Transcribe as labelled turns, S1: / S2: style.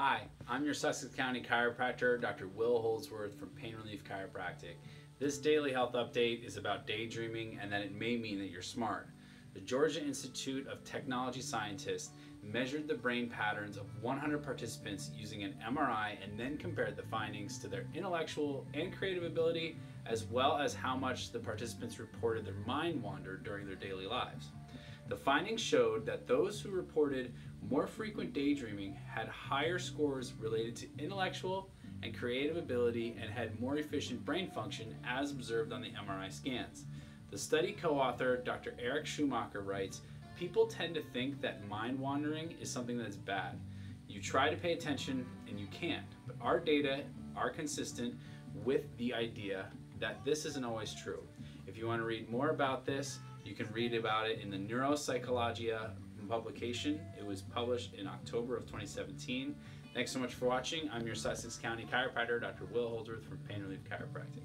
S1: Hi, I'm your Sussex County chiropractor, Dr. Will Holdsworth from Pain Relief Chiropractic. This daily health update is about daydreaming and that it may mean that you're smart. The Georgia Institute of Technology scientists measured the brain patterns of 100 participants using an MRI and then compared the findings to their intellectual and creative ability as well as how much the participants reported their mind wandered during their daily lives. The findings showed that those who reported more frequent daydreaming had higher scores related to intellectual and creative ability and had more efficient brain function as observed on the MRI scans. The study co author, Dr. Eric Schumacher, writes People tend to think that mind wandering is something that's bad. You try to pay attention and you can't, but our data are consistent with the idea that this isn't always true. If you want to read more about this, you can read about it in the Neuropsychologia mm-hmm. publication. It was published in October of 2017. Thanks so much for watching. I'm your Sussex County chiropractor, Dr. Will Holdsworth from Pain Relief Chiropractic.